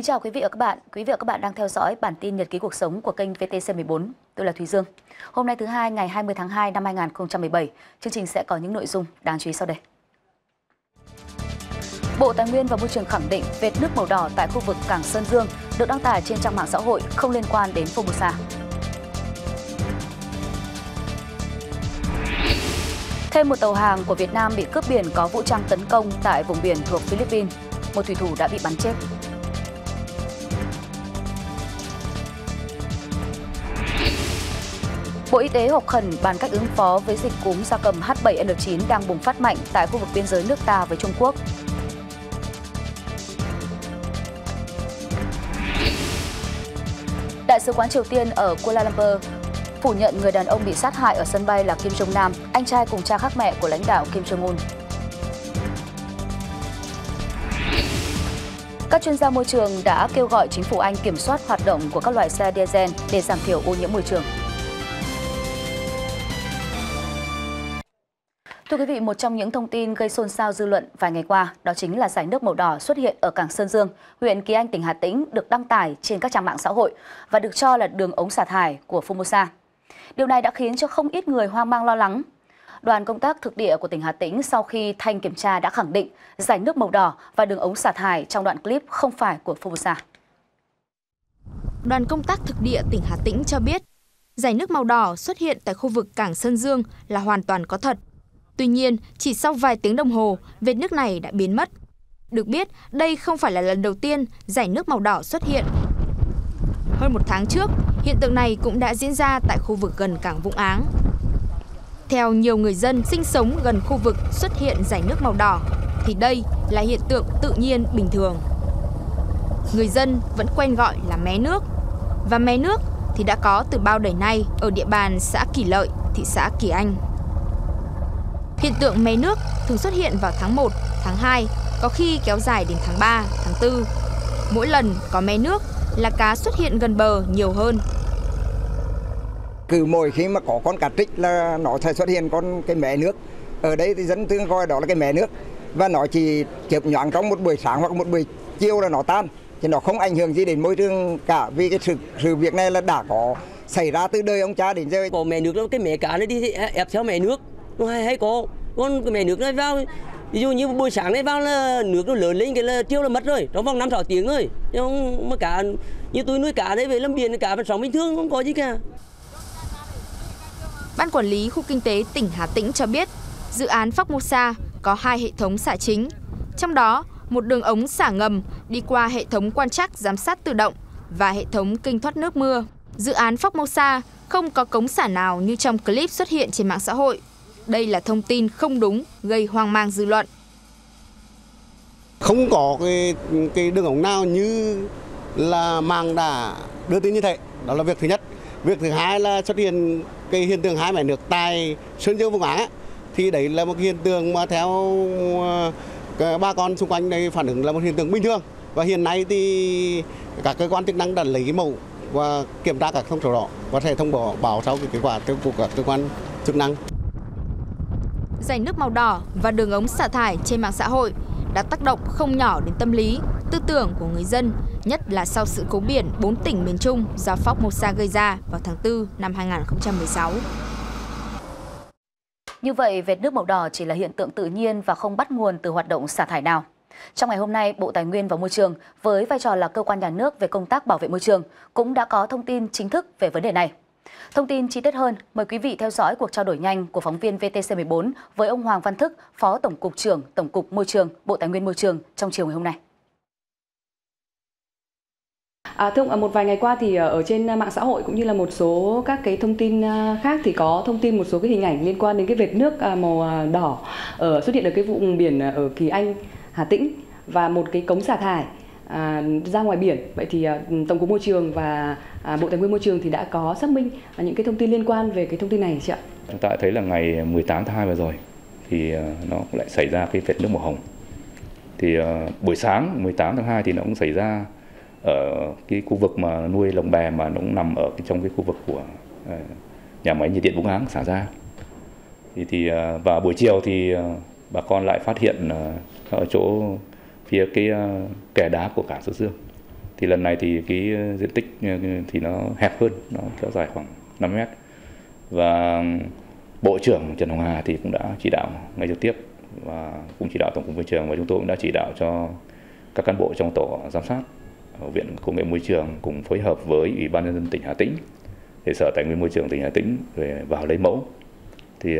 Kính chào quý vị và các bạn. Quý vị và các bạn đang theo dõi bản tin nhật ký cuộc sống của kênh VTC14. Tôi là Thúy Dương. Hôm nay thứ hai ngày 20 tháng 2 năm 2017, chương trình sẽ có những nội dung đáng chú ý sau đây. Bộ Tài nguyên và Môi trường khẳng định vệt nước màu đỏ tại khu vực cảng Sơn Dương được đăng tải trên trang mạng xã hội không liên quan đến Formosa. Thêm một tàu hàng của Việt Nam bị cướp biển có vũ trang tấn công tại vùng biển thuộc Philippines. Một thủy thủ đã bị bắn chết. Bộ Y tế họp khẩn bàn cách ứng phó với dịch cúm gia cầm H7N9 đang bùng phát mạnh tại khu vực biên giới nước ta với Trung Quốc. Đại sứ quán Triều Tiên ở Kuala Lumpur phủ nhận người đàn ông bị sát hại ở sân bay là Kim Jong Nam, anh trai cùng cha khác mẹ của lãnh đạo Kim Jong Un. Các chuyên gia môi trường đã kêu gọi chính phủ Anh kiểm soát hoạt động của các loại xe diesel để giảm thiểu ô nhiễm môi trường. Thưa quý vị, một trong những thông tin gây xôn xao dư luận vài ngày qua đó chính là giải nước màu đỏ xuất hiện ở cảng Sơn Dương, huyện Kỳ Anh, tỉnh Hà Tĩnh được đăng tải trên các trang mạng xã hội và được cho là đường ống xả thải của Formosa. Điều này đã khiến cho không ít người hoang mang lo lắng. Đoàn công tác thực địa của tỉnh Hà Tĩnh sau khi thanh kiểm tra đã khẳng định giải nước màu đỏ và đường ống xả thải trong đoạn clip không phải của Formosa. Đoàn công tác thực địa tỉnh Hà Tĩnh cho biết, giải nước màu đỏ xuất hiện tại khu vực cảng Sơn Dương là hoàn toàn có thật. Tuy nhiên, chỉ sau vài tiếng đồng hồ, vệt nước này đã biến mất. Được biết, đây không phải là lần đầu tiên giải nước màu đỏ xuất hiện. Hơn một tháng trước, hiện tượng này cũng đã diễn ra tại khu vực gần cảng Vũng Áng. Theo nhiều người dân sinh sống gần khu vực xuất hiện giải nước màu đỏ, thì đây là hiện tượng tự nhiên bình thường. Người dân vẫn quen gọi là mé nước. Và mé nước thì đã có từ bao đời nay ở địa bàn xã Kỳ Lợi, thị xã Kỳ Anh. Hiện tượng mé nước thường xuất hiện vào tháng 1, tháng 2, có khi kéo dài đến tháng 3, tháng 4. Mỗi lần có mé nước là cá xuất hiện gần bờ nhiều hơn. Cứ mỗi khi mà có con cá trích là nó sẽ xuất hiện con cái mé nước. Ở đây thì dân thường coi đó là cái mé nước. Và nó chỉ chớp nhoáng trong một buổi sáng hoặc một buổi chiều là nó tan. Thì nó không ảnh hưởng gì đến môi trường cả vì cái sự sự việc này là đã có xảy ra từ đời ông cha đến giờ. Có mẹ nước đó cái mẹ cá nó đi ép theo mẹ nước nó hay hay có. Con cái mẹ nước này vào, ví dụ như buổi sáng này vào là nước nó lớn lên cái là tiêu là mất rồi, trong vòng năm, sáu tiếng rồi nhưng mà cả như tôi nuôi cá đấy về lâm biển cả vẫn sống bình thường, không có gì cả. Ban quản lý khu kinh tế tỉnh Hà Tĩnh cho biết, dự án phóc Formosa có hai hệ thống xả chính. Trong đó, một đường ống xả ngầm đi qua hệ thống quan trắc giám sát tự động và hệ thống kinh thoát nước mưa. Dự án phóc mosa không có cống xả nào như trong clip xuất hiện trên mạng xã hội đây là thông tin không đúng, gây hoang mang dư luận. Không có cái, cái đường ống nào như là mạng đã đưa tin như thế. Đó là việc thứ nhất. Việc thứ hai là xuất hiện cái hiện tượng hai mẻ nước tại Sơn Dương Vùng Á. Thì đấy là một hiện tượng mà theo ờ, ba con xung quanh đây phản ứng là một hiện tượng bình thường. Và hiện nay thì các cơ quan chức năng đã lấy mẫu và kiểm tra các thông số đó và sẽ thông báo báo sau cái kết quả từ các cơ quan chức năng dải nước màu đỏ và đường ống xả thải trên mạng xã hội đã tác động không nhỏ đến tâm lý, tư tưởng của người dân, nhất là sau sự cố biển 4 tỉnh miền Trung do Formosa gây ra vào tháng 4 năm 2016. Như vậy, vệt nước màu đỏ chỉ là hiện tượng tự nhiên và không bắt nguồn từ hoạt động xả thải nào. Trong ngày hôm nay, Bộ Tài nguyên và Môi trường với vai trò là cơ quan nhà nước về công tác bảo vệ môi trường cũng đã có thông tin chính thức về vấn đề này. Thông tin chi tiết hơn, mời quý vị theo dõi cuộc trao đổi nhanh của phóng viên VTC14 với ông Hoàng Văn Thức, Phó Tổng cục trưởng Tổng cục Môi trường, Bộ Tài nguyên Môi trường trong chiều ngày hôm nay. À, thưa ông, à, một vài ngày qua thì à, ở trên mạng xã hội cũng như là một số các cái thông tin à, khác thì có thông tin một số cái hình ảnh liên quan đến cái vệt nước màu đỏ ở xuất hiện ở cái vùng biển ở Kỳ Anh, Hà Tĩnh và một cái cống xả thải à, ra ngoài biển. Vậy thì à, tổng cục môi trường và à, bộ tài nguyên môi trường thì đã có xác minh à, những cái thông tin liên quan về cái thông tin này chị ạ. Chúng ta thấy là ngày 18 tháng 2 vừa rồi thì à, nó lại xảy ra cái vệt nước màu hồng. Thì à, buổi sáng 18 tháng 2 thì nó cũng xảy ra ở cái khu vực mà nuôi lồng bè mà nó cũng nằm ở trong cái khu vực của à, nhà máy nhiệt điện Vũng Áng xả ra. Thì thì à, và buổi chiều thì à, bà con lại phát hiện ở chỗ phía cái ờ, kẻ kè đá của cảng Sơn Dương. Thì lần này thì cái ờ, diện tích ờ, thì nó hẹp hơn nó kéo dài khoảng 5 mét. Và bộ trưởng Trần Hồng Hà thì cũng đã chỉ đạo ngay trực tiếp và cũng chỉ đạo tổng cục môi trường và chúng tôi cũng đã chỉ đạo cho các cán bộ trong tổ giám sát ở viện công nghệ môi trường cùng phối hợp với ủy ban nhân dân tỉnh Hà Tĩnh để sở tài nguyên môi trường tỉnh Hà Tĩnh về vào lấy mẫu. Thì,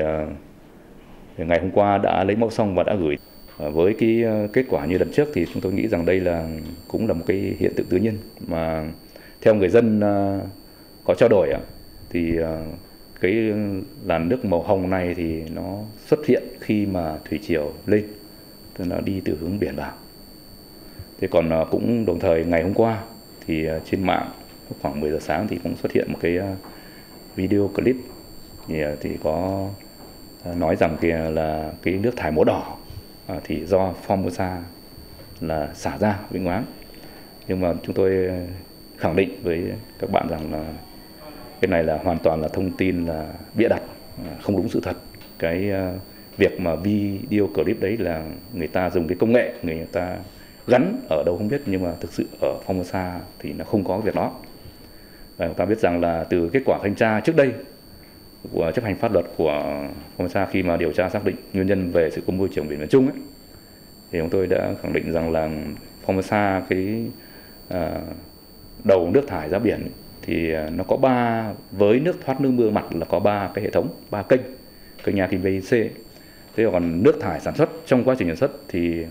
thì ngày hôm qua đã lấy mẫu xong và đã gửi Ờ, với cái ờ, kết quả như lần trước thì chúng tôi nghĩ rằng đây là cũng là một cái hiện tượng tự nhiên mà theo người dân ờ, có trao đổi thì cái làn nước màu hồng này thì nó xuất hiện khi mà thủy triều lên tức là đi từ hướng biển vào. Thế còn cũng đồng thời ngày hôm qua thì trên mạng khoảng 10 giờ sáng thì cũng xuất hiện một cái video clip thì, thì có nói rằng kia là cái nước thải màu đỏ Ờ, thì do Formosa là xả ra Vĩnh Ngoáng nhưng mà chúng tôi ờ, khẳng định với các bạn rằng là cái này là hoàn toàn là thông tin là bịa đặt ờ, không đúng sự thật. Cái việc mà video clip đấy là người ta dùng cái công nghệ, người ta gắn ở đâu không biết, nhưng mà thực sự ở Formosa thì nó không có việc đó. Và chúng ta biết rằng là từ kết quả thanh tra trước đây của chấp hành pháp luật của Formosa khi mà điều tra xác định nguyên nhân về sự cố môi trường biển miền Trung ấy, thì chúng tôi đã khẳng định rằng là Formosa cái à, đầu nước thải ra biển ấy, thì à, nó có ba với nước thoát nước mưa mặt là có ba cái hệ thống ba kênh kênh nhà kênh VC C. Thế còn nước thải sản xuất trong quá trình sản xuất thì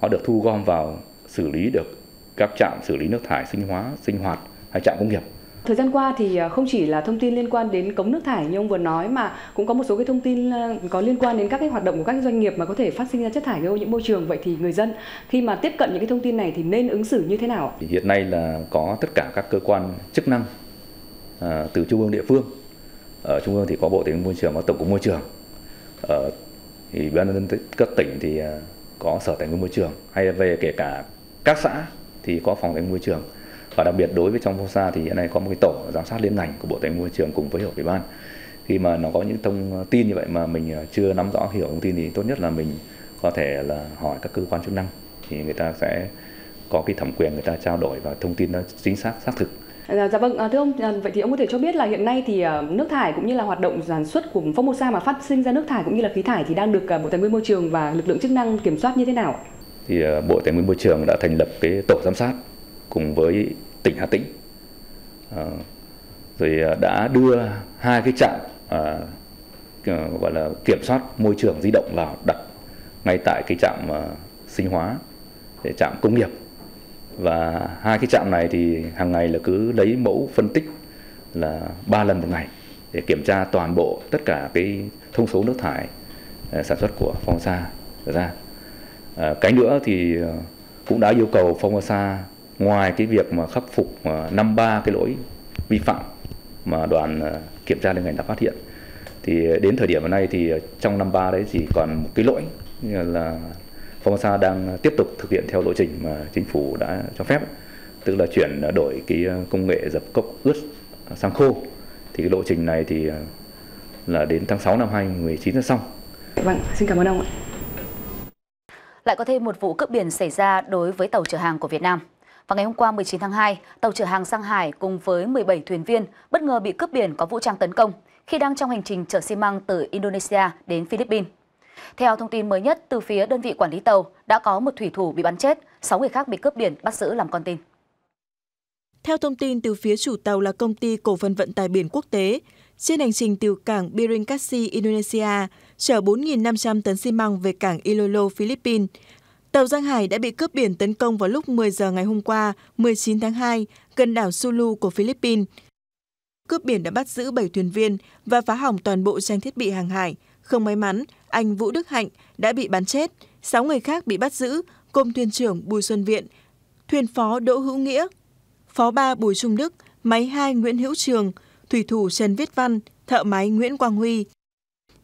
họ được thu gom vào xử lý được các trạm xử lý nước thải sinh hóa sinh hoạt hay trạm công nghiệp. Thời gian qua thì à, không chỉ là thông tin liên quan đến cống nước thải như ông vừa nói mà cũng có một số cái thông tin à, có liên quan đến các cái hoạt động của các doanh nghiệp mà có thể phát sinh ra chất thải gây ô nhiễm môi trường. Vậy thì người dân khi mà tiếp cận những cái thông tin này thì nên ứng xử như thế nào? Hiện nay là có tất cả các cơ quan chức năng à, từ trung ương địa phương. Ở trung ương thì có Bộ Tài nguyên Môi trường và Tổng cục Môi trường. Ở thì ban nhân dân các tỉnh thì à, có Sở Tài nguyên Môi trường hay về kể cả các xã thì có Phòng Tài nguyên Môi trường và đặc biệt đối với trong Formosa thì hiện nay có một cái tổ giám sát liên ngành của Bộ Tài nguyên Môi trường cùng với ủy ban. Khi mà nó có những thông tin như vậy mà mình chưa nắm rõ hiểu thông tin thì tốt nhất là mình có thể là hỏi các cơ quan chức năng. Thì người ta sẽ có cái thẩm quyền người ta trao đổi và thông tin nó chính xác xác thực. Dạ vâng, thưa ông, vậy thì ông có thể cho biết là hiện nay thì nước thải cũng như là hoạt động sản xuất của Formosa mà phát sinh ra nước thải cũng như là khí thải thì đang được Bộ Tài nguyên Môi trường và lực lượng chức năng kiểm soát như thế nào? Thì Bộ Tài nguyên Môi trường đã thành lập cái tổ giám sát cùng với tỉnh Hà Tĩnh. Ờ, rồi ờ, đã đưa hai cái trạm à, gọi là kiểm soát môi trường di động vào đặt ngay tại cái trạm à, sinh hóa để trạm công nghiệp. Và hai cái trạm này thì hàng ngày là cứ lấy mẫu phân tích là ba lần một ngày để kiểm tra toàn bộ tất cả cái thông số nước thải sản xuất của phong sa ra. À, cái nữa thì cũng đã yêu cầu phong sa ngoài cái việc mà khắc phục năm ba cái lỗi vi phạm mà đoàn kiểm tra liên ngành đã phát hiện thì đến thời điểm nay thì trong năm ba đấy chỉ còn một cái lỗi là Formosa đang tiếp tục thực hiện theo lộ trình mà chính phủ đã cho phép tức là chuyển đổi cái công nghệ dập cốc ướt sang khô thì cái lộ trình này thì là đến tháng 6 năm 2019 là xong. Vâng, xin cảm ơn ông ạ. Lại có thêm một vụ cướp biển xảy ra đối với tàu chở hàng của Việt Nam. Vào ngày hôm qua 19 tháng 2, tàu chở hàng sang Hải cùng với 17 thuyền viên bất ngờ bị cướp biển có vũ trang tấn công khi đang trong hành trình chở xi măng từ Indonesia đến Philippines. Theo thông tin mới nhất từ phía đơn vị quản lý tàu, đã có một thủy thủ bị bắn chết, 6 người khác bị cướp biển bắt giữ làm con tin. Theo thông tin từ phía chủ tàu là công ty cổ phần vận tải biển quốc tế, trên hành trình từ cảng Birinkasi, Indonesia, chở 4.500 tấn xi măng về cảng Ilolo Philippines, Tàu Giang Hải đã bị cướp biển tấn công vào lúc 10 giờ ngày hôm qua, 19 tháng 2, gần đảo Sulu của Philippines. Cướp biển đã bắt giữ 7 thuyền viên và phá hỏng toàn bộ trang thiết bị hàng hải. Không may mắn, anh Vũ Đức Hạnh đã bị bắn chết, 6 người khác bị bắt giữ, gồm thuyền trưởng Bùi Xuân Viện, thuyền phó Đỗ Hữu Nghĩa, phó ba Bùi Trung Đức, máy 2 Nguyễn Hữu Trường, thủy thủ Trần Viết Văn, thợ máy Nguyễn Quang Huy.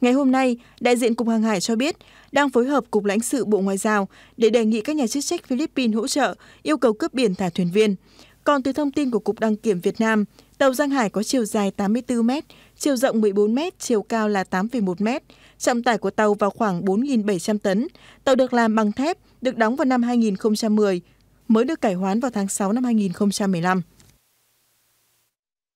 Ngày hôm nay, đại diện Cục Hàng hải cho biết đang phối hợp Cục lãnh sự Bộ Ngoại giao để đề nghị các nhà chức trách Philippines hỗ trợ yêu cầu cướp biển thả thuyền viên. Còn từ thông tin của Cục Đăng kiểm Việt Nam, tàu Giang Hải có chiều dài 84 m, chiều rộng 14 m, chiều cao là 8,1 m. Trọng tải của tàu vào khoảng 4.700 tấn. Tàu được làm bằng thép, được đóng vào năm 2010. mới được cải hoán vào tháng 6 năm 2015.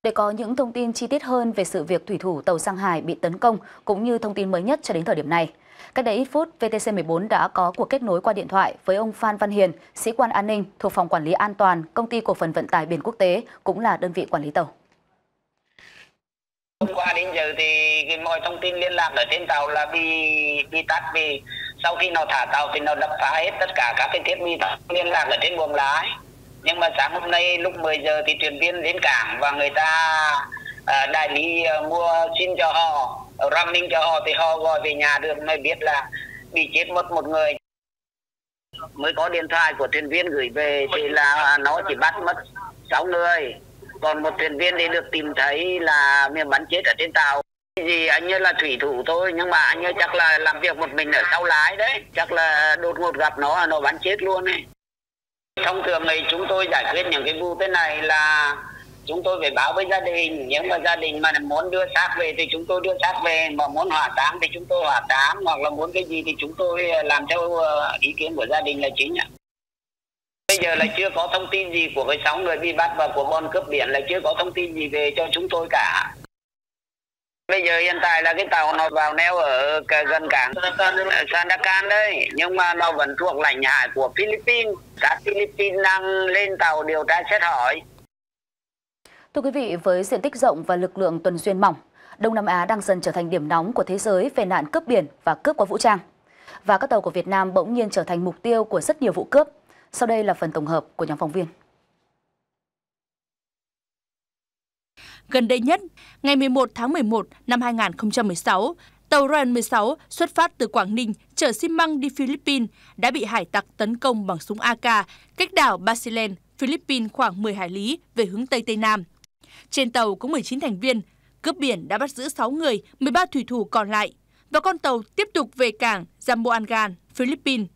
Để có những thông tin chi tiết hơn về sự việc thủy thủ tàu Sang Hải bị tấn công cũng như thông tin mới nhất cho đến thời điểm này, Cách đây ít phút, VTC14 đã có cuộc kết nối qua điện thoại với ông Phan Văn Hiền, sĩ quan an ninh thuộc Phòng Quản lý An toàn, Công ty Cổ phần Vận tải Biển Quốc tế, cũng là đơn vị quản lý tàu. Hôm qua đến giờ thì cái mọi thông tin liên lạc ở trên tàu là bị bị tắt vì sau khi nó thả tàu thì nó đập phá hết tất cả các cái thiết bị liên lạc ở trên buồng lái. Nhưng mà sáng hôm nay lúc 10 giờ thì thuyền viên đến cảng và người ta à, đại lý à, mua xin cho họ running cho họ thì họ gọi về nhà được mới biết là bị chết mất một người. Mới có điện thoại của thuyền viên gửi về thì là nó chỉ bắt mất 6 người. Còn một thuyền viên thì được tìm thấy là miệng bắn chết ở trên tàu. Gì anh như là thủy thủ thôi nhưng mà anh như chắc là làm việc một mình ở sau lái đấy. Chắc là đột ngột gặp nó nó bắn chết luôn ấy thông thường thì chúng tôi giải quyết những cái vụ thế này là chúng tôi phải báo với gia đình. Nếu mà gia đình mà muốn đưa xác về thì chúng tôi đưa xác về, mà muốn hỏa táng thì chúng tôi hỏa táng, hoặc là muốn cái gì thì chúng tôi làm theo ờ, ý kiến của gia đình là chính ạ. Bây giờ là chưa có thông tin gì của cái sáu người bị bắt và của bọn cướp biển, là chưa có thông tin gì về cho chúng tôi cả. Bây giờ hiện tại là cái tàu nó vào neo ở gần cảng Sandakan đấy Nhưng mà nó vẫn thuộc lãnh hải của Philippines Các Philippines đang lên tàu điều tra xét hỏi Thưa quý vị, với diện tích rộng và lực lượng tuần duyên mỏng, Đông Nam Á đang dần trở thành điểm nóng của thế giới về nạn cướp biển và cướp qua vũ trang. Và các tàu của Việt Nam bỗng nhiên trở thành mục tiêu của rất nhiều vụ cướp. Sau đây là phần tổng hợp của nhóm phóng viên. Gần đây nhất, ngày 11 tháng 11 năm 2016, tàu Ryan 16 xuất phát từ Quảng Ninh chở xi măng đi Philippines đã bị hải tặc tấn công bằng súng AK cách đảo Basilan, Philippines khoảng 10 hải lý về hướng Tây Tây Nam. Trên tàu có 19 thành viên, cướp biển đã bắt giữ 6 người, 13 thủy thủ còn lại và con tàu tiếp tục về cảng Zamboangan, Philippines.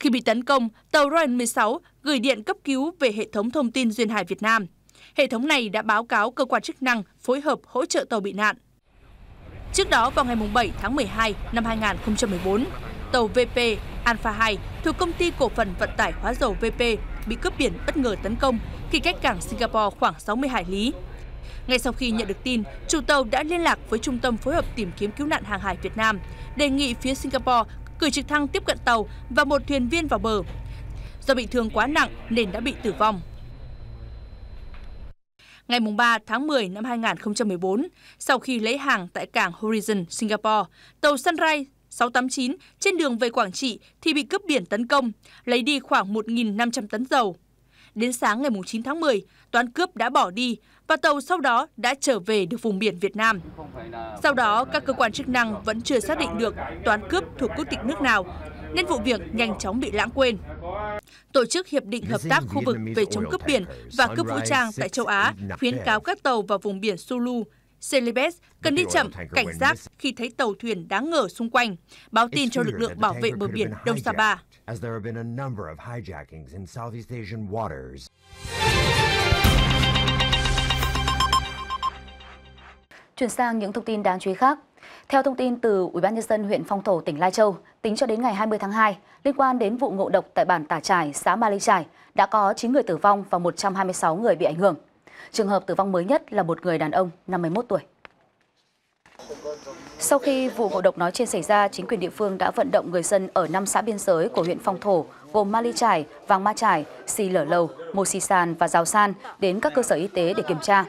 Khi bị tấn công, tàu Ryan 16 gửi điện cấp cứu về hệ thống thông tin duyên hải Việt Nam. Hệ thống này đã báo cáo cơ quan chức năng phối hợp hỗ trợ tàu bị nạn. Trước đó vào ngày 7 tháng 12 năm 2014, tàu VP Alpha 2 thuộc công ty cổ phần vận tải hóa dầu VP bị cướp biển bất ngờ tấn công khi cách cảng Singapore khoảng 60 hải lý. Ngay sau khi nhận được tin, chủ tàu đã liên lạc với Trung tâm phối hợp tìm kiếm cứu nạn hàng hải Việt Nam, đề nghị phía Singapore cử trực thăng tiếp cận tàu và một thuyền viên vào bờ. Do bị thương quá nặng nên đã bị tử vong. Ngày 3 tháng 10 năm 2014, sau khi lấy hàng tại cảng Horizon, Singapore, tàu Sunrise 689 trên đường về Quảng Trị thì bị cướp biển tấn công, lấy đi khoảng 1.500 tấn dầu. Đến sáng ngày 9 tháng 10, toán cướp đã bỏ đi và tàu sau đó đã trở về được vùng biển Việt Nam. Sau đó, các cơ quan chức năng vẫn chưa xác định được toán cướp thuộc quốc tịch nước nào, nên vụ việc nhanh chóng bị lãng quên. Tổ chức Hiệp định Hợp tác khu vực về chống cướp biển và cướp vũ trang tại châu Á khuyến cáo các tàu vào vùng biển Sulu, Celebes cần đi chậm, cảnh giác khi thấy tàu thuyền đáng ngờ xung quanh, báo tin cho lực lượng bảo vệ bờ biển Đông Sapa. Chuyển sang những thông tin đáng chú ý khác. Theo thông tin từ ubnd huyện Phong Thổ tỉnh Lai Châu, tính cho đến ngày 20 tháng 2, liên quan đến vụ ngộ độc tại bản Tả Trải, xã Ma Ly Trải, đã có 9 người tử vong và 126 người bị ảnh hưởng. Trường hợp tử vong mới nhất là một người đàn ông 51 tuổi. Sau khi vụ ngộ độc nói trên xảy ra, chính quyền địa phương đã vận động người dân ở năm xã biên giới của huyện Phong Thổ gồm Ma Ly Trải, Vàng Ma Trải, Xì Lở Lầu, Mô Xì Sàn và Giào San đến các cơ sở y tế để kiểm tra.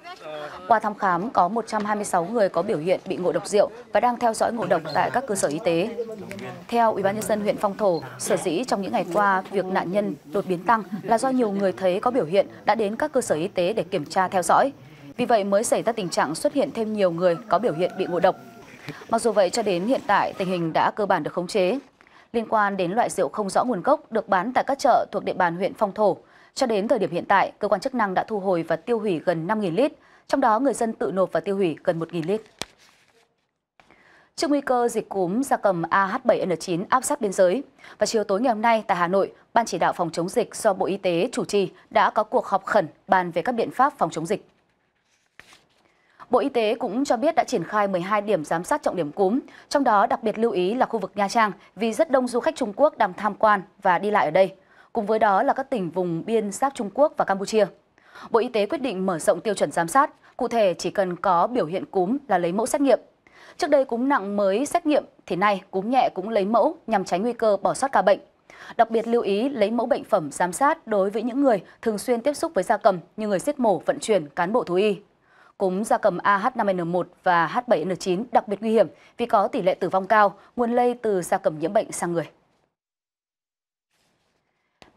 Qua thăm khám, có 126 người có biểu hiện bị ngộ độc rượu và đang theo dõi ngộ độc tại các cơ sở y tế. Theo Ủy ban nhân dân huyện Phong Thổ, sở dĩ trong những ngày qua việc nạn nhân đột biến tăng là do nhiều người thấy có biểu hiện đã đến các cơ sở y tế để kiểm tra theo dõi. Vì vậy mới xảy ra tình trạng xuất hiện thêm nhiều người có biểu hiện bị ngộ độc. Mặc dù vậy cho đến hiện tại tình hình đã cơ bản được khống chế. Liên quan đến loại rượu không rõ nguồn gốc được bán tại các chợ thuộc địa bàn huyện Phong Thổ, cho đến thời điểm hiện tại, cơ quan chức năng đã thu hồi và tiêu hủy gần 5.000 lít, trong đó người dân tự nộp và tiêu hủy gần 1.000 lít. Trước nguy cơ dịch cúm gia cầm AH7N9 áp sát biên giới, và chiều tối ngày hôm nay tại Hà Nội, Ban chỉ đạo phòng chống dịch do Bộ Y tế chủ trì đã có cuộc họp khẩn bàn về các biện pháp phòng chống dịch. Bộ Y tế cũng cho biết đã triển khai 12 điểm giám sát trọng điểm cúm, trong đó đặc biệt lưu ý là khu vực Nha Trang vì rất đông du khách Trung Quốc đang tham quan và đi lại ở đây. cùng với đó là các tỉnh vùng biên giáp Trung Quốc và Campuchia. Bộ Y tế quyết định mở rộng tiêu chuẩn giám sát, cụ thể chỉ cần có biểu hiện cúm là lấy mẫu xét nghiệm. Trước đây cúm nặng mới xét nghiệm thì nay cúm nhẹ cũng lấy mẫu nhằm tránh nguy cơ bỏ sót ca bệnh. Đặc biệt lưu ý lấy mẫu bệnh phẩm giám sát đối với những người thường xuyên tiếp xúc với gia cầm như người giết mổ, vận chuyển, cán bộ thú y. Cúm gia cầm AH5N1 và H7N9 đặc biệt nguy hiểm vì có tỷ lệ tử vong cao, nguồn lây từ gia cầm nhiễm bệnh sang người.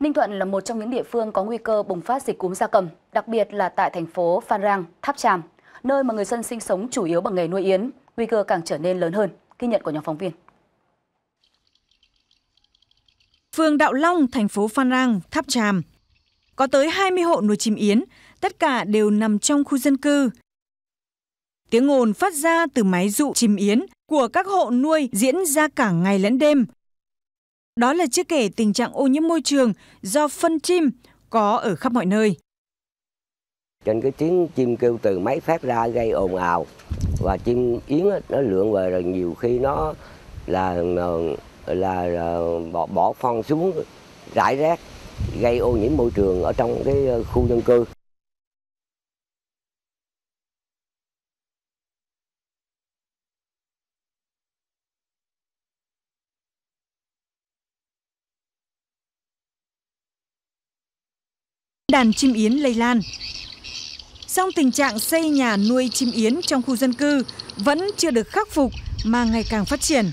Ninh Thuận là một trong những địa phương có nguy cơ bùng phát dịch cúm gia cầm, đặc biệt là tại thành phố Phan Rang, Tháp Tràm, nơi mà người dân sinh sống chủ yếu bằng nghề nuôi yến, nguy cơ càng trở nên lớn hơn, ghi nhận của nhóm phóng viên. Phường Đạo Long, thành phố Phan Rang, Tháp Tràm. Có tới 20 hộ nuôi chim yến, tất cả đều nằm trong khu dân cư. Tiếng ồn phát ra từ máy dụ chim yến của các hộ nuôi diễn ra cả ngày lẫn đêm. Đó là chưa kể tình trạng ô nhiễm môi trường do phân chim có ở khắp mọi nơi. Trên cái tiếng chim kêu từ máy phát ra gây ồn ào và chim yến nó lượn về rồi nhiều khi nó là ờ, là, là bỏ, bỏ phân xuống rải rác gây ô nhiễm môi trường ở trong cái ờ, khu dân cư. Đàn chim yến lây lan. Song tình trạng xây nhà nuôi chim yến trong khu dân cư vẫn chưa được khắc phục mà ngày càng phát triển.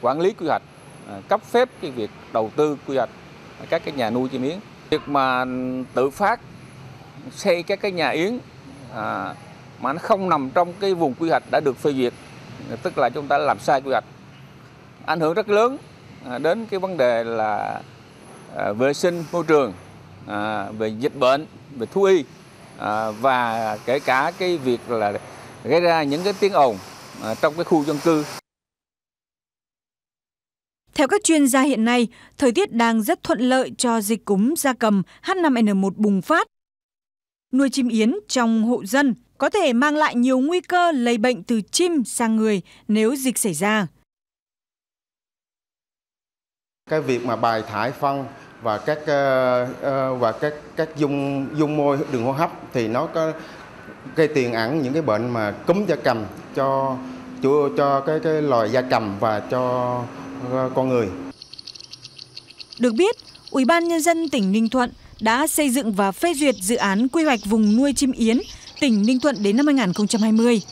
quản lý quy hoạch, à, cấp phép cái việc đầu tư quy hoạch các cái nhà nuôi chim yến. Việc mà tự phát xây các cái nhà yến à, mà nó không nằm trong cái vùng quy hoạch đã được phê duyệt, tức là chúng ta làm sai quy hoạch, ảnh hưởng rất lớn à, đến cái vấn đề là à, vệ sinh môi trường, à, về dịch bệnh, về thú y và kể cả cái việc là gây ra những cái tiếng ồn trong cái khu dân cư. Theo các chuyên gia hiện nay, thời tiết đang rất thuận lợi cho dịch cúm gia cầm H5N1 bùng phát. Nuôi chim yến trong hộ dân có thể mang lại nhiều nguy cơ lây bệnh từ chim sang người nếu dịch xảy ra. Cái việc mà bài thải phân và các uh, và các các dung dung môi đường hô hấp thì nó có gây tiền ẩn những cái bệnh mà cúm gia cầm cho cho, cho cái cái loài gia cầm và cho ờ, con người. Được biết, Ủy ban nhân dân tỉnh Ninh Thuận đã xây dựng và phê duyệt dự án quy hoạch vùng nuôi chim yến tỉnh Ninh Thuận đến năm 2020.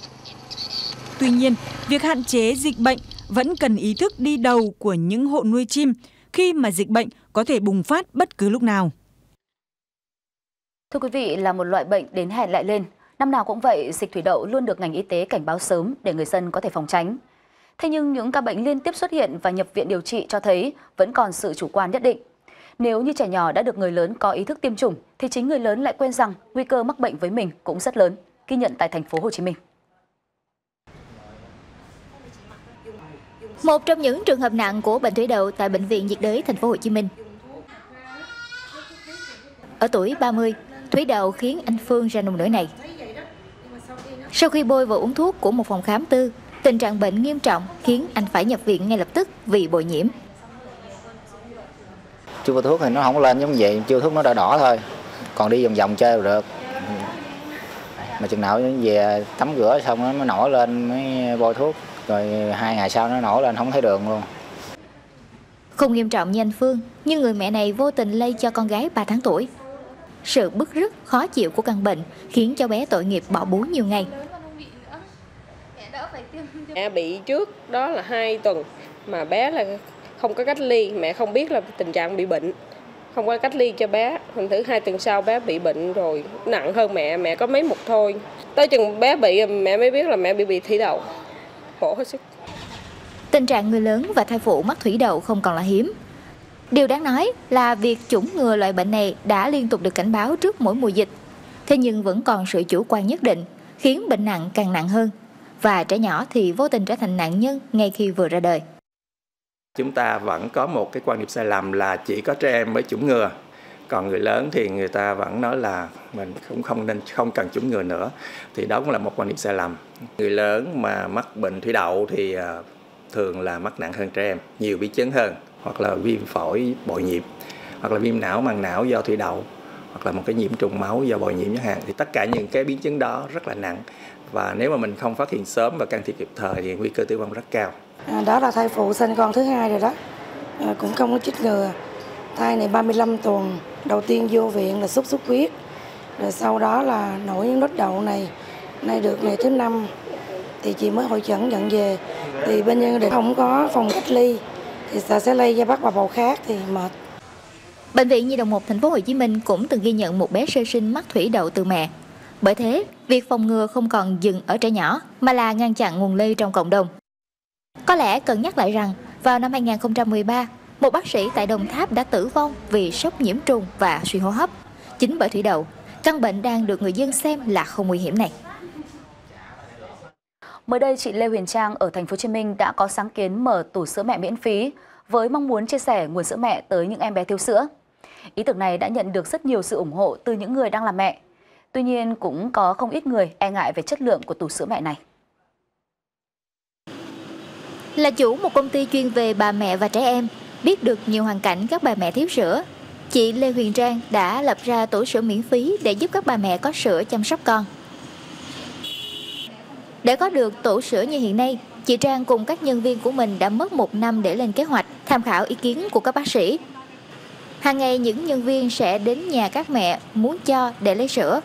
Tuy nhiên, việc hạn chế dịch bệnh vẫn cần ý thức đi đầu của những hộ nuôi chim khi mà dịch bệnh có thể bùng phát bất cứ lúc nào. Thưa quý vị, là một loại bệnh đến hẹn lại lên. Năm nào cũng vậy, dịch thủy đậu luôn được ngành y tế cảnh báo sớm để người dân có thể phòng tránh. Thế nhưng những ca bệnh liên tiếp xuất hiện và nhập viện điều trị cho thấy vẫn còn sự chủ quan nhất định. Nếu như trẻ nhỏ đã được người lớn có ý thức tiêm chủng thì chính người lớn lại quên rằng nguy cơ mắc bệnh với mình cũng rất lớn, ghi nhận tại thành phố Hồ Chí Minh. Một trong những trường hợp nặng của bệnh thủy đậu tại bệnh viện nhiệt đới thành phố Hồ Chí Minh. Ở tuổi 30, thủy đậu khiến anh Phương ra nông nỗi này. Sau khi bôi và uống thuốc của một phòng khám tư, tình trạng bệnh nghiêm trọng khiến anh phải nhập viện ngay lập tức vì bội nhiễm. Chưa vào thuốc thì nó không lên giống vậy, chưa thuốc nó đã đỏ thôi, còn đi vòng vòng chơi được. Mà chừng nào về tắm rửa xong nó mới nổi lên mới bôi thuốc, rồi hai ngày sau nó nổi lên không thấy đường luôn. Không nghiêm trọng như anh Phương, nhưng người mẹ này vô tình lây cho con gái 3 tháng tuổi. Sự bức rứt, khó chịu của căn bệnh khiến cho bé tội nghiệp bỏ bú nhiều ngày. Mẹ bị trước đó là hai tuần mà bé là không có cách ly, mẹ không biết là tình trạng bị bệnh. Không có cách ly cho bé, thành thử hai tuần sau bé bị bệnh rồi, nặng hơn mẹ, mẹ có mấy mục thôi. Tới chừng bé bị mẹ mới biết là mẹ bị bị thủy đậu. Khổ hết sức. Tình trạng người lớn và thai phụ mắc thủy đậu không còn là hiếm. Điều đáng nói là việc chủng ngừa loại bệnh này đã liên tục được cảnh báo trước mỗi mùa dịch. Thế nhưng vẫn còn sự chủ quan nhất định, khiến bệnh nặng càng nặng hơn và trẻ nhỏ thì vô tình trở thành nạn nhân ngay khi vừa ra đời. Chúng ta vẫn có một cái quan niệm sai lầm là chỉ có trẻ em mới chủng ngừa. Còn người lớn thì người ta vẫn nói là mình cũng không nên không cần chủng ngừa nữa. Thì đó cũng là một quan niệm sai lầm. Người lớn mà mắc bệnh thủy đậu thì à, thường là mắc nặng hơn trẻ em, nhiều biến chứng hơn, hoặc là viêm phổi bội nhiễm, hoặc là viêm não màng não do thủy đậu, hoặc là một cái nhiễm trùng máu do bội nhiễm chẳng hạn. Thì tất cả những cái biến chứng đó rất là nặng và nếu mà mình không phát hiện sớm và can thiệp kịp thời thì nguy cơ tử vong rất cao. À, đó là thai phụ sinh con thứ hai rồi đó, à, cũng không có chích ngừa. Thai này 35 tuần, đầu tiên vô viện là sốt xuất huyết, rồi sau đó là nổi những nốt đậu này, nay được ngày thứ năm thì chị mới hội chẩn nhận về thì bên nhân để không có phòng cách ly thì sợ sẽ lây ra bắt bà bầu khác thì mệt. Bệnh viện Nhi đồng 1 thành phố Hồ Chí Minh cũng từng ghi nhận một bé sơ sinh mắc thủy đậu từ mẹ. Bởi thế, việc phòng ngừa không còn dừng ở trẻ nhỏ mà là ngăn chặn nguồn lây trong cộng đồng. Có lẽ cần nhắc lại rằng, vào năm 2013, một bác sĩ tại Đồng Tháp đã tử vong vì sốc nhiễm trùng và suy hô hấp. Chính bởi thủy đậu, căn bệnh đang được người dân xem là không nguy hiểm này. Mới đây, chị Lê Huyền Trang ở thành phố Hồ Chí Minh đã có sáng kiến mở tủ sữa mẹ miễn phí với mong muốn chia sẻ nguồn sữa mẹ tới những em bé thiếu sữa. Ý tưởng này đã nhận được rất nhiều sự ủng hộ từ những người đang làm mẹ. Tuy nhiên cũng có không ít người e ngại về chất lượng của tủ sữa mẹ này. Là chủ một công ty chuyên về bà mẹ và trẻ em, biết được nhiều hoàn cảnh các bà mẹ thiếu sữa, chị Lê Huyền Trang đã lập ra tủ sữa miễn phí để giúp các bà mẹ có sữa chăm sóc con. Để có được tủ sữa như hiện nay, chị Trang cùng các nhân viên của mình đã mất một năm để lên kế hoạch, tham khảo ý kiến của các bác sĩ. Hàng ngày những nhân viên sẽ đến nhà các mẹ muốn cho để lấy sữa.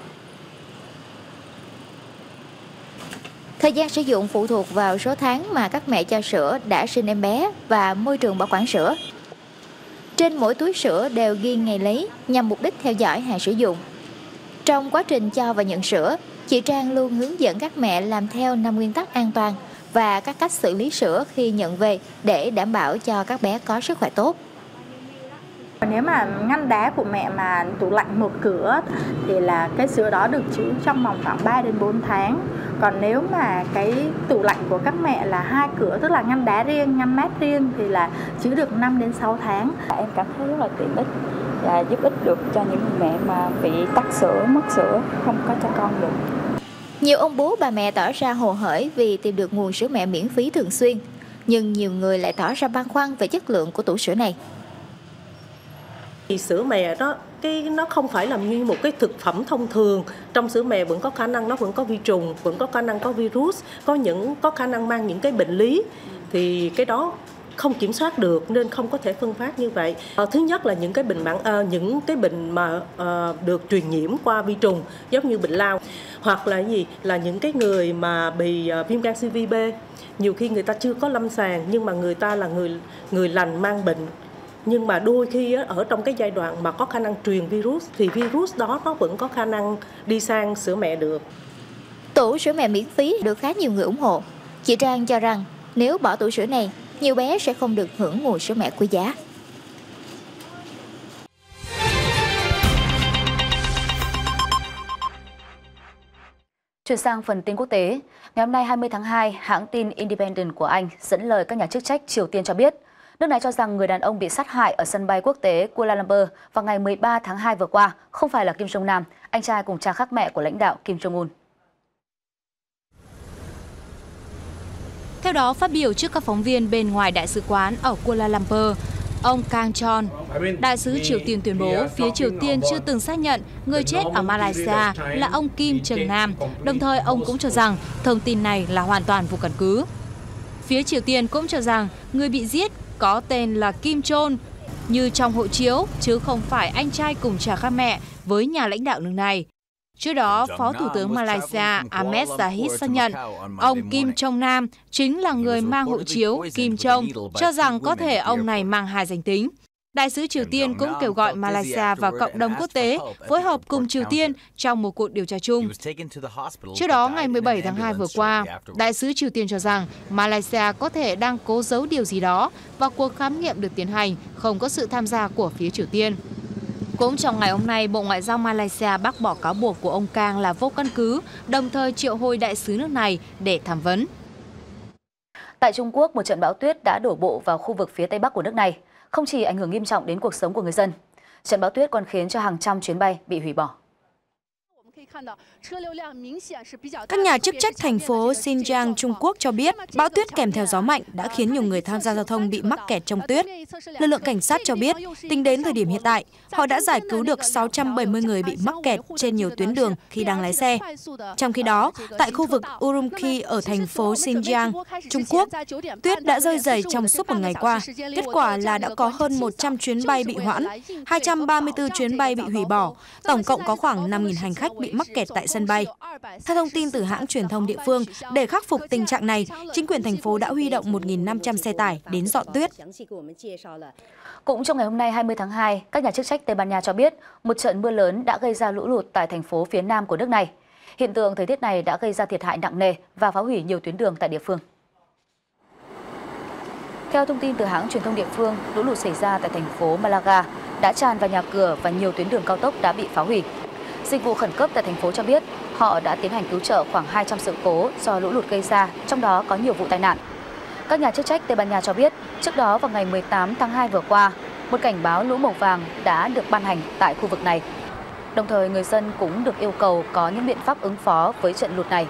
Thời gian sử dụng phụ thuộc vào số tháng mà các mẹ cho sữa đã sinh em bé và môi trường bảo quản sữa. Trên mỗi túi sữa đều ghi ngày lấy nhằm mục đích theo dõi hạn sử dụng. Trong quá trình cho và nhận sữa, chị Trang luôn hướng dẫn các mẹ làm theo năm nguyên tắc an toàn và các cách xử lý sữa khi nhận về để đảm bảo cho các bé có sức khỏe tốt. Nếu mà ngăn đá của mẹ mà tủ lạnh một cửa thì là cái sữa đó được trữ trong vòng khoảng 3 đến 4 tháng. Còn nếu mà cái tủ lạnh của các mẹ là hai cửa tức là ngăn đá riêng, ngăn mát riêng thì là trữ được 5 đến 6 tháng. Em cảm thấy rất là tiện ích và giúp ích được cho những mẹ mà bị tắc sữa, mất sữa, không có cho con được. Nhiều ông bố bà mẹ tỏ ra hồ hởi vì tìm được nguồn sữa mẹ miễn phí thường xuyên, nhưng nhiều người lại tỏ ra băn khoăn về chất lượng của tủ sữa này. Thì sữa mẹ đó cái nó không phải là như một cái thực phẩm thông thường. Trong sữa mẹ vẫn có khả năng nó vẫn có vi trùng vẫn có khả năng có virus có những có khả năng mang những cái bệnh lý. Thì cái đó không kiểm soát được nên không có thể phân phát như vậy. À, thứ nhất là những cái bệnh mạng à, ờ, những cái bệnh mà à, được truyền nhiễm qua vi trùng giống như bệnh lao hoặc là gì là những cái người mà bị à, viêm gan siêu B. Nhiều khi người ta chưa có lâm sàng nhưng mà người ta là người người lành mang bệnh nhưng mà đôi khi ở trong cái giai đoạn mà có khả năng truyền virus thì virus đó nó vẫn có khả năng đi sang sữa mẹ được. Tủ sữa mẹ miễn phí được khá nhiều người ủng hộ. Chị Trang cho rằng nếu bỏ tủ sữa này, nhiều bé sẽ không được hưởng nguồn sữa mẹ quý giá. Chuyển sang phần tin quốc tế, ngày hôm nay 20 tháng 2, hãng tin Independent của Anh dẫn lời các nhà chức trách Triều Tiên cho biết, nước này cho rằng người đàn ông bị sát hại ở sân bay quốc tế Kuala Lumpur vào ngày 13 tháng 2 vừa qua không phải là Kim Jong Nam, anh trai cùng cha khác mẹ của lãnh đạo Kim Jong Un. Theo đó, phát biểu trước các phóng viên bên ngoài đại sứ quán ở Kuala Lumpur, ông Kang Chon, đại sứ Triều Tiên tuyên bố phía Triều Tiên chưa từng xác nhận người chết ở Malaysia là ông Kim Trần Nam, đồng thời ông cũng cho rằng thông tin này là hoàn toàn vô căn cứ. Phía Triều Tiên cũng cho rằng người bị giết có tên là Kim Chon như trong hộ chiếu chứ không phải anh trai cùng cha khác mẹ với nhà lãnh đạo nước này. Trước đó, Phó Thủ tướng Malaysia Ahmed Zahid xác nhận ông Kim Jong Nam chính là người mang hộ chiếu Kim Jong, cho rằng có thể ông này mang hai danh tính. Đại sứ Triều Tiên cũng kêu gọi Malaysia và cộng đồng quốc tế phối hợp cùng Triều Tiên trong một cuộc điều tra chung. Trước đó, ngày 17 tháng 2 vừa qua, Đại sứ Triều Tiên cho rằng Malaysia có thể đang cố giấu điều gì đó và cuộc khám nghiệm được tiến hành không có sự tham gia của phía Triều Tiên. Cũng trong ngày hôm nay, Bộ Ngoại giao Malaysia bác bỏ cáo buộc của ông Kang là vô căn cứ, đồng thời triệu hồi đại sứ nước này để tham vấn. Tại Trung Quốc, một trận bão tuyết đã đổ bộ vào khu vực phía tây bắc của nước này, không chỉ ảnh hưởng nghiêm trọng đến cuộc sống của người dân. Trận bão tuyết còn khiến cho hàng trăm chuyến bay bị hủy bỏ. Các nhà chức trách thành phố Xinjiang, Trung Quốc cho biết bão tuyết kèm theo gió mạnh đã khiến nhiều người tham gia giao thông bị mắc kẹt trong tuyết. Lực lượng cảnh sát cho biết, tính đến thời điểm hiện tại, họ đã giải cứu được 670 người bị mắc kẹt trên nhiều tuyến đường khi đang lái xe. Trong khi đó, tại khu vực Urumqi ở thành phố Xinjiang, Trung Quốc, tuyết đã rơi dày trong suốt một ngày qua. Kết quả là đã có hơn 100 chuyến bay bị hoãn, 234 chuyến bay bị hủy bỏ. Tổng cộng có khoảng 5.000 hành khách bị mắc kẹt tại sân bay. Theo thông tin từ hãng truyền thông địa phương, để khắc phục tình trạng này, chính quyền thành phố đã huy động 1.500 xe tải đến dọn tuyết. Cũng trong ngày hôm nay 20 tháng 2, các nhà chức trách Tây Ban Nha cho biết một trận mưa lớn đã gây ra lũ lụt tại thành phố phía nam của nước này. Hiện tượng thời tiết này đã gây ra thiệt hại nặng nề và phá hủy nhiều tuyến đường tại địa phương. Theo thông tin từ hãng truyền thông địa phương, lũ lụt xảy ra tại thành phố Malaga đã tràn vào nhà cửa và nhiều tuyến đường cao tốc đã bị phá hủy. Dịch vụ khẩn cấp tại thành phố cho biết họ đã tiến hành cứu trợ khoảng 200 sự cố do lũ lụt gây ra, trong đó có nhiều vụ tai nạn. Các nhà chức trách Tây Ban Nha cho biết, trước đó vào ngày 18 tháng 2 vừa qua, một cảnh báo lũ màu vàng đã được ban hành tại khu vực này. Đồng thời, người dân cũng được yêu cầu có những biện pháp ứng phó với trận lụt này.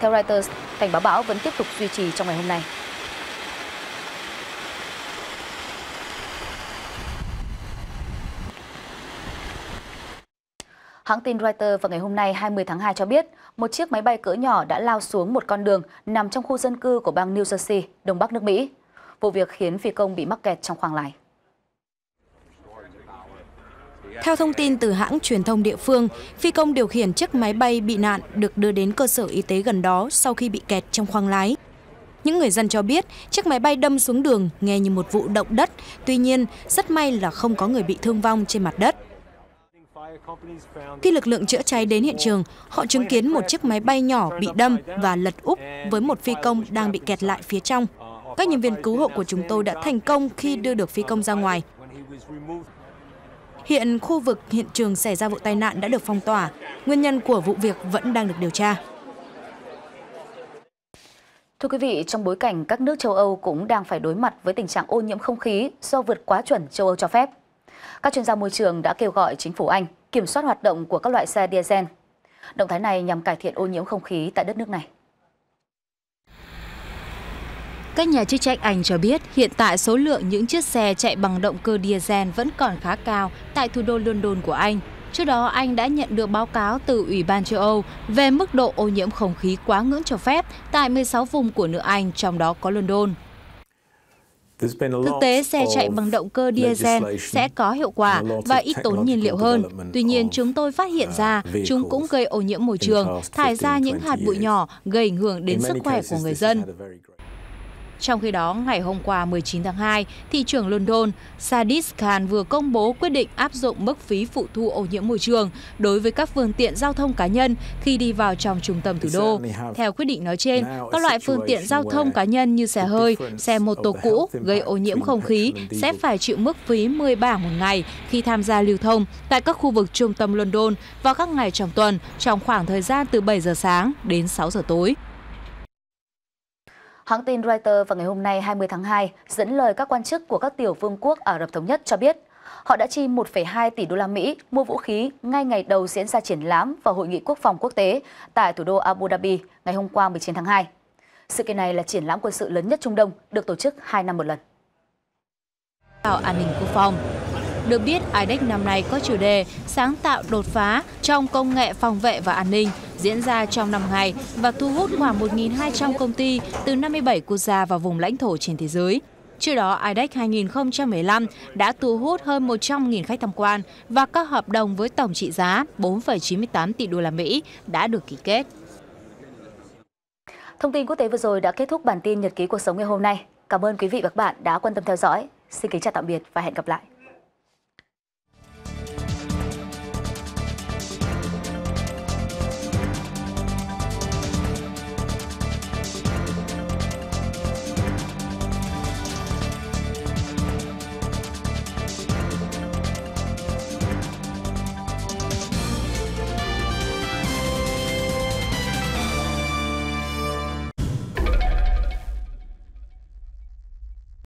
Theo Reuters, cảnh báo bão vẫn tiếp tục duy trì trong ngày hôm nay. Hãng tin Reuters vào ngày hôm nay 20 tháng 2 cho biết, một chiếc máy bay cỡ nhỏ đã lao xuống một con đường nằm trong khu dân cư của bang New Jersey, đông bắc nước Mỹ. Vụ việc khiến phi công bị mắc kẹt trong khoang lái. Theo thông tin từ hãng truyền thông địa phương, phi công điều khiển chiếc máy bay bị nạn được đưa đến cơ sở y tế gần đó sau khi bị kẹt trong khoang lái. Những người dân cho biết chiếc máy bay đâm xuống đường nghe như một vụ động đất, tuy nhiên rất may là không có người bị thương vong trên mặt đất. Khi lực lượng chữa cháy đến hiện trường, họ chứng kiến một chiếc máy bay nhỏ bị đâm và lật úp với một phi công đang bị kẹt lại phía trong. Các nhân viên cứu hộ của chúng tôi đã thành công khi đưa được phi công ra ngoài. Hiện khu vực hiện trường xảy ra vụ tai nạn đã được phong tỏa. Nguyên nhân của vụ việc vẫn đang được điều tra. Thưa quý vị, trong bối cảnh các nước châu Âu cũng đang phải đối mặt với tình trạng ô nhiễm không khí do vượt quá chuẩn châu Âu cho phép. Các chuyên gia môi trường đã kêu gọi chính phủ Anh kiểm soát hoạt động của các loại xe diesel. Động thái này nhằm cải thiện ô nhiễm không khí tại đất nước này. Các nhà chức trách Anh cho biết hiện tại số lượng những chiếc xe chạy bằng động cơ diesel vẫn còn khá cao tại thủ đô London của Anh. Trước đó, Anh đã nhận được báo cáo từ Ủy ban châu Âu về mức độ ô nhiễm không khí quá ngưỡng cho phép tại 16 vùng của nước Anh, trong đó có London. Thực tế, xe chạy bằng động cơ diesel sẽ có hiệu quả và ít tốn nhiên liệu hơn. Tuy nhiên, chúng tôi phát hiện ra chúng cũng gây ô nhiễm môi trường, thải ra những hạt bụi nhỏ gây ảnh hưởng đến sức khỏe của người dân. Trong khi đó, ngày hôm qua 19 tháng 2, thị trưởng London Sadis Khan vừa công bố quyết định áp dụng mức phí phụ thu ô nhiễm môi trường đối với các phương tiện giao thông cá nhân khi đi vào trong trung tâm thủ đô. Theo quyết định nói trên, các loại phương tiện giao thông cá nhân như xe hơi, xe mô tô cũ gây ô nhiễm không khí sẽ phải chịu mức phí 10 bảng một ngày khi tham gia lưu thông tại các khu vực trung tâm London vào các ngày trong tuần trong khoảng thời gian từ 7 giờ sáng đến 6 giờ tối. Hãng tin Reuters vào ngày hôm nay 20 tháng 2 dẫn lời các quan chức của các tiểu vương quốc Ả Rập Thống Nhất cho biết họ đã chi 1,2 tỷ đô la Mỹ mua vũ khí ngay ngày đầu diễn ra triển lãm và hội nghị quốc phòng quốc tế tại thủ đô Abu Dhabi ngày hôm qua 19 tháng 2. Sự kiện này là triển lãm quân sự lớn nhất Trung Đông, được tổ chức 2 năm một lần. An ninh quốc phòng được biết, IDEX năm nay có chủ đề sáng tạo đột phá trong công nghệ phòng vệ và an ninh diễn ra trong năm ngày và thu hút khoảng 1.200 công ty từ 57 quốc gia và vùng lãnh thổ trên thế giới. Trước đó, IDEX 2015 đã thu hút hơn 100.000 khách tham quan và các hợp đồng với tổng trị giá 4,98 tỷ đô la Mỹ đã được ký kết. Thông tin quốc tế vừa rồi đã kết thúc bản tin nhật ký cuộc sống ngày hôm nay. Cảm ơn quý vị và các bạn đã quan tâm theo dõi. Xin kính chào tạm biệt và hẹn gặp lại.